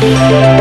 Yeah.